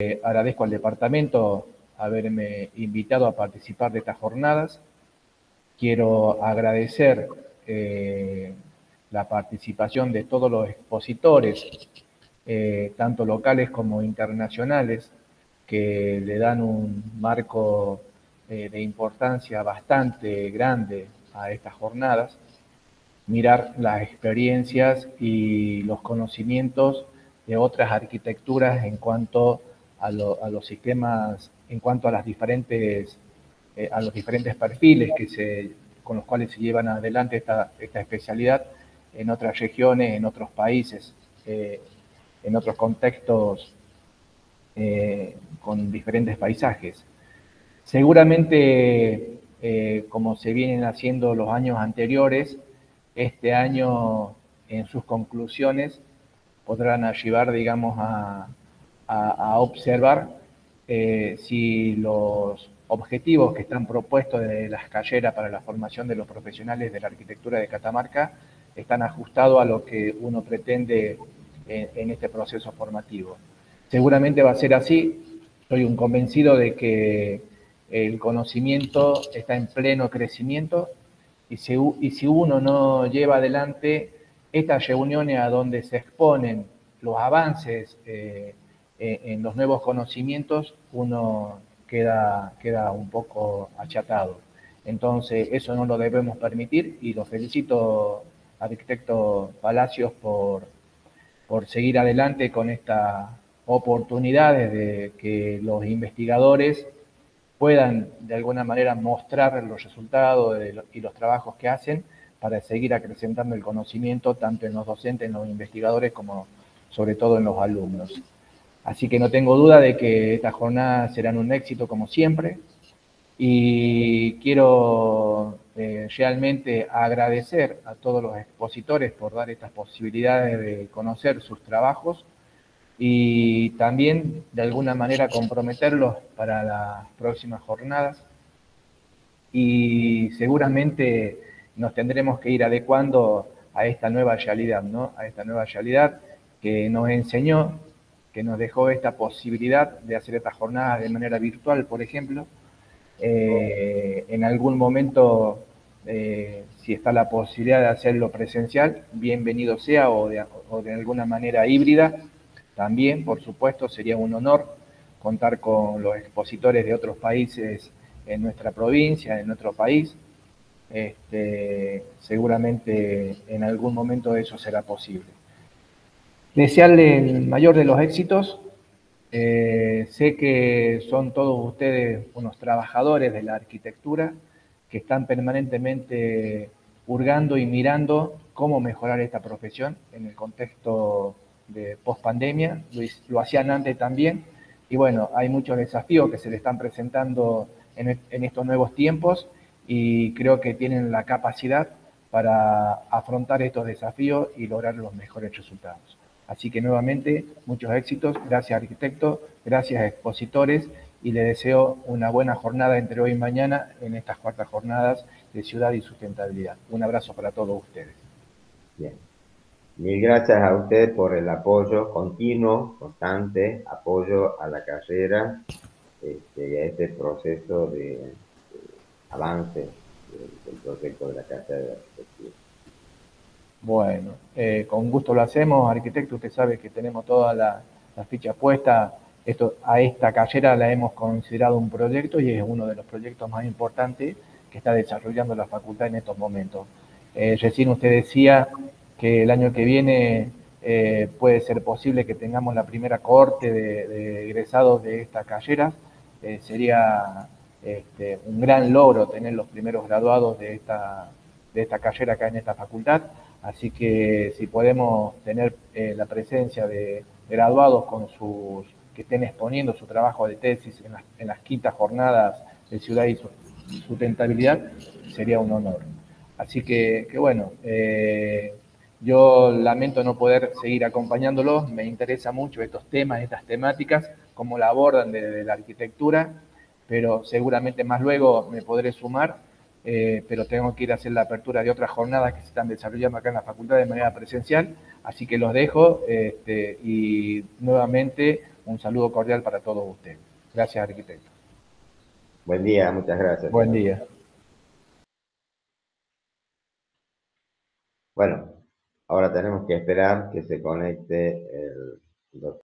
Eh, agradezco al departamento haberme invitado a participar de estas jornadas. Quiero agradecer eh, la participación de todos los expositores, eh, tanto locales como internacionales, que le dan un marco de importancia bastante grande a estas jornadas. Mirar las experiencias y los conocimientos de otras arquitecturas en cuanto a, los sistemas, en cuanto a las diferentes, eh, a los diferentes perfiles que se, con los cuales se llevan adelante esta, especialidad en otras regiones, en otros países, eh, en otros contextos eh, con diferentes paisajes. Seguramente, como se vienen haciendo los años anteriores, este año en sus conclusiones podrán ayudar, digamos, a, observar eh, si los objetivos que están propuestos de las calleras para la formación de los profesionales de la arquitectura de Catamarca están ajustados a lo que uno pretende en, este proceso formativo. Seguramente va a ser así, soy un convencido de que el conocimiento está en pleno crecimiento y si, y si uno no lleva adelante estas reuniones a donde se exponen los avances eh, en los nuevos conocimientos, uno queda, queda un poco achatado. Entonces, eso no lo debemos permitir y lo felicito, arquitecto Palacios, por, por seguir adelante con estas oportunidades de que los investigadores puedan de alguna manera mostrar los resultados y los trabajos que hacen para seguir acrecentando el conocimiento tanto en los docentes, en los investigadores, como sobre todo en los alumnos. Así que no tengo duda de que estas jornadas serán un éxito como siempre y quiero eh, realmente agradecer a todos los expositores por dar estas posibilidades de conocer sus trabajos y también de alguna manera comprometerlos para las próximas jornadas y seguramente nos tendremos que ir adecuando a esta nueva realidad, ¿no? A esta nueva realidad que nos enseñó, que nos dejó esta posibilidad de hacer esta jornada de manera virtual, por ejemplo. Eh, en algún momento, eh, si está la posibilidad de hacerlo presencial, bienvenido sea, o de, o de alguna manera híbrida, también, por supuesto, sería un honor contar con los expositores de otros países en nuestra provincia, en nuestro país, este, seguramente en algún momento eso será posible. Desearle el mayor de los éxitos. Eh, sé que son todos ustedes unos trabajadores de la arquitectura que están permanentemente hurgando y mirando cómo mejorar esta profesión en el contexto de post-pandemia. Lo, lo, hacían antes también. Y bueno, hay muchos desafíos que se le están presentando en, en estos nuevos tiempos y creo que tienen la capacidad para afrontar estos desafíos y lograr los mejores resultados. Así que nuevamente, muchos éxitos, gracias arquitecto, gracias expositores y le deseo una buena jornada entre hoy y mañana en estas cuartas jornadas de ciudad y sustentabilidad. Un abrazo para todos ustedes. Bien. Mil gracias a usted por el apoyo continuo, constante, apoyo a la carrera este, y a este proceso de, avance del, proyecto de la Casa de Arquitectura. Bueno, eh, con gusto lo hacemos, arquitecto, usted sabe que tenemos toda la, ficha puesta, esto, a esta carrera la hemos considerado un proyecto y es uno de los proyectos más importantes que está desarrollando la facultad en estos momentos. Eh, recién usted decía que el año que viene eh, puede ser posible que tengamos la primera corte de, egresados de esta carrera. sería este, un gran logro tener los primeros graduados de esta, de esta acá en esta facultad, así que si podemos tener eh, la presencia de, graduados con sus, que estén exponiendo su trabajo de tesis en las, quintas jornadas de ciudad y sustentabilidad, sería un honor. Así que, bueno, eh, yo lamento no poder seguir acompañándolos, me interesa mucho estos temas, estas temáticas, cómo la abordan desde la arquitectura pero seguramente más luego me podré sumar, eh, pero tengo que ir a hacer la apertura de otras jornadas que se están desarrollando acá en la facultad de manera presencial, así que los dejo este, y nuevamente un saludo cordial para todos ustedes. Gracias, arquitecto. Buen día, muchas gracias. Buen día. Bueno, ahora tenemos que esperar que se conecte el doctor.